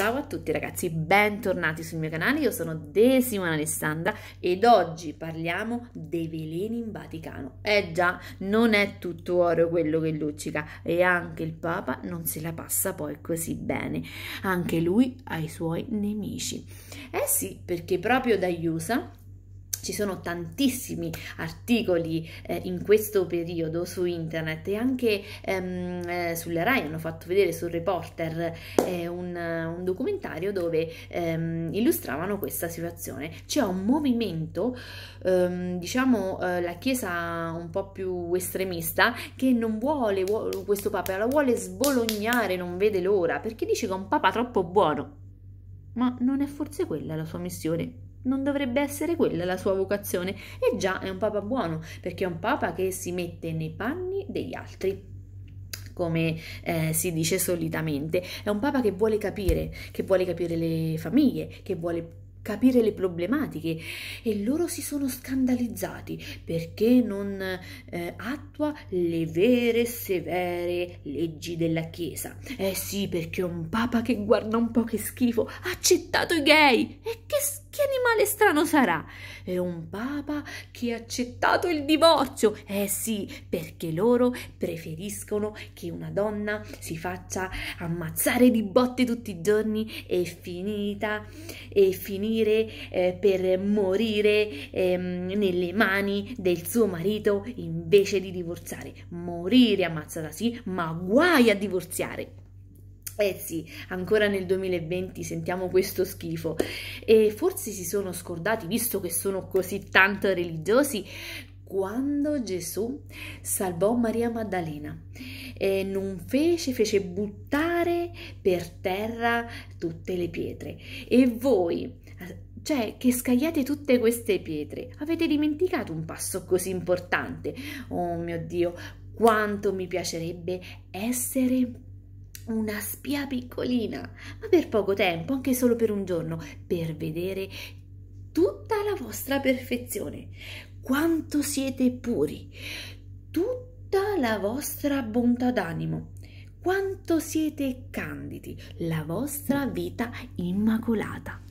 Ciao a tutti ragazzi, bentornati sul mio canale, io sono De Alessandra ed oggi parliamo dei veleni in Vaticano. Eh già, non è tutto oro quello che luccica e anche il Papa non se la passa poi così bene, anche lui ha i suoi nemici. Eh sì, perché proprio da Iusa ci sono tantissimi articoli eh, in questo periodo su internet e anche ehm, eh, sulle RAI hanno fatto vedere sul reporter eh, un, un, documentario dove ehm, illustravano questa situazione. C'è un movimento, ehm, diciamo eh, la chiesa un po' più estremista, che non vuole, vuole questo papa, la vuole sbolognare, non vede l'ora perché dice che è un papa troppo buono. Ma non è forse quella la sua missione? Non dovrebbe essere quella la sua vocazione. E già è un papa buono, perché è un papa che si mette nei panni degli altri come eh, si dice solitamente. È un papa che vuole capire, che vuole capire le famiglie, che vuole capire le problematiche e loro si sono scandalizzati perché non eh, attua le vere severe leggi della Chiesa. Eh sì, perché un papa che guarda un po' che schifo ha accettato i gay. E che schifo! Animale strano sarà? È un papa che ha accettato il divorzio. Eh sì, perché loro preferiscono che una donna si faccia ammazzare di botte tutti i giorni e finita e finire eh, per morire eh, nelle mani del suo marito invece di divorziare. Morire ammazzata sì, ma guai a divorziare. Sì, ancora nel 2020 sentiamo questo schifo e forse si sono scordati, visto che sono così tanto religiosi, quando Gesù salvò Maria Maddalena e non fece, fece buttare per terra tutte le pietre. E voi, cioè che scagliate tutte queste pietre, avete dimenticato un passo così importante. Oh mio Dio, quanto mi piacerebbe essere una spia piccolina, ma per poco tempo, anche solo per un giorno, per vedere tutta la vostra perfezione, quanto siete puri, tutta la vostra bontà d'animo, quanto siete candidi, la vostra vita immacolata.